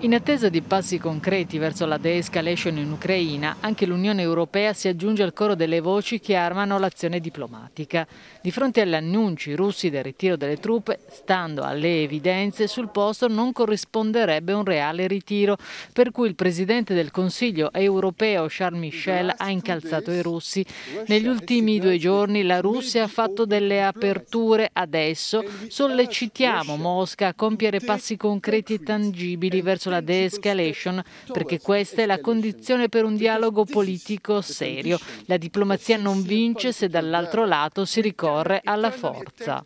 In attesa di passi concreti verso la de-escalation in Ucraina, anche l'Unione Europea si aggiunge al coro delle voci che armano l'azione diplomatica. Di fronte agli annunci russi del ritiro delle truppe, stando alle evidenze, sul posto non corrisponderebbe un reale ritiro, per cui il Presidente del Consiglio europeo Charles Michel ha incalzato i russi. Negli ultimi due giorni la Russia ha fatto delle aperture, adesso sollecitiamo Mosca a compiere passi concreti e tangibili verso verso la de-escalation, perché questa è la condizione per un dialogo politico serio. La diplomazia non vince se dall'altro lato si ricorre alla forza.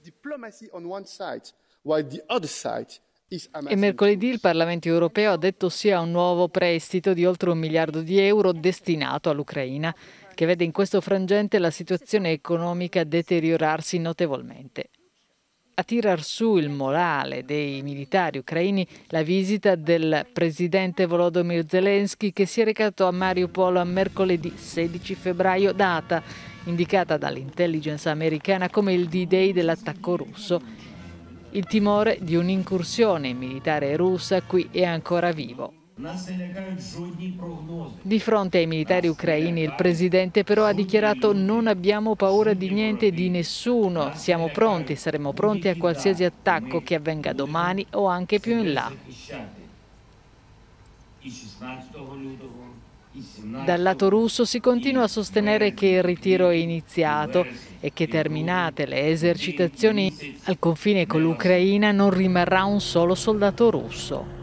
E mercoledì il Parlamento europeo ha detto sì a un nuovo prestito di oltre un miliardo di euro destinato all'Ucraina, che vede in questo frangente la situazione economica deteriorarsi notevolmente a tirar su il morale dei militari ucraini la visita del presidente Volodymyr Zelensky che si è recato a Mariupol a mercoledì 16 febbraio, data indicata dall'intelligence americana come il D-Day dell'attacco russo. Il timore di un'incursione militare russa qui è ancora vivo. Di fronte ai militari ucraini il presidente però ha dichiarato non abbiamo paura di niente e di nessuno, siamo pronti, saremo pronti a qualsiasi attacco che avvenga domani o anche più in là. Dal lato russo si continua a sostenere che il ritiro è iniziato e che terminate le esercitazioni al confine con l'Ucraina non rimarrà un solo soldato russo.